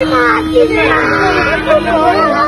妈妈救命啊。我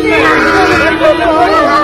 今天，哥们不求我了。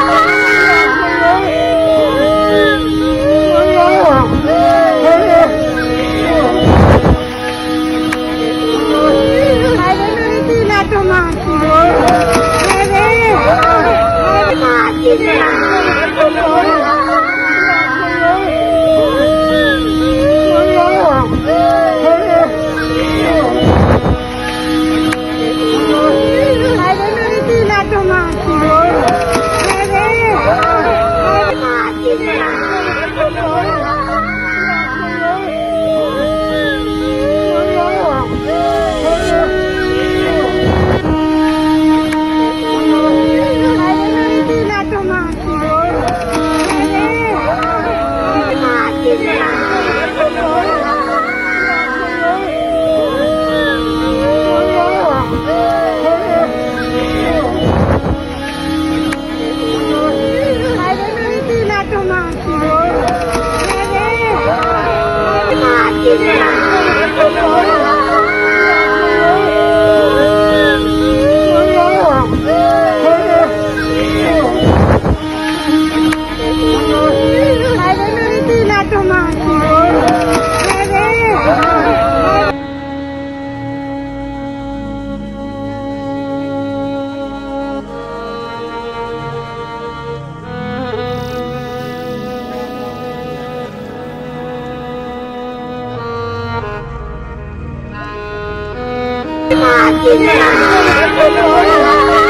就这样我妈今天老师来不了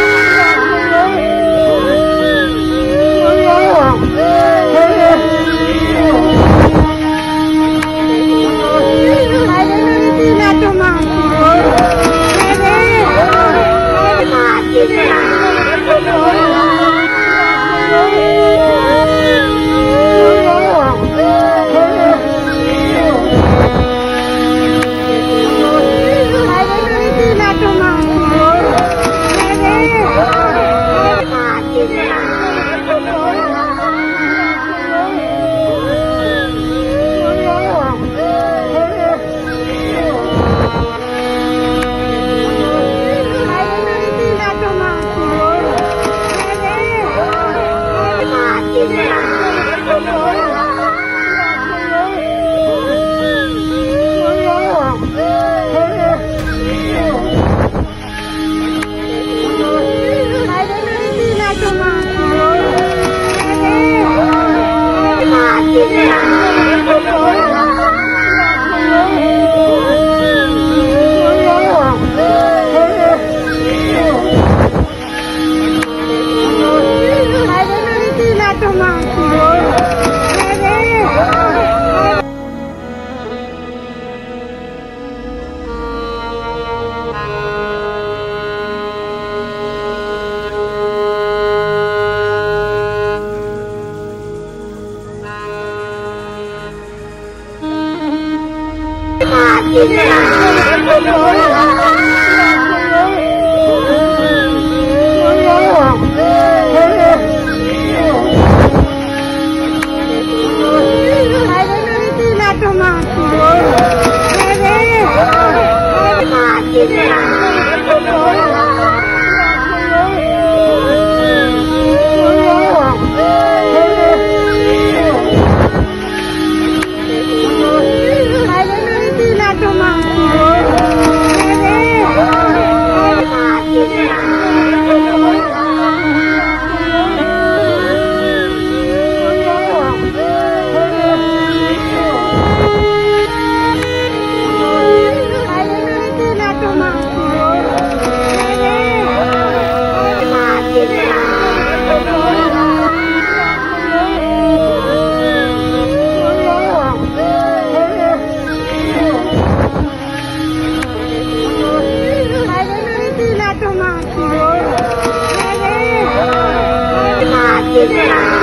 Yeah. Amém.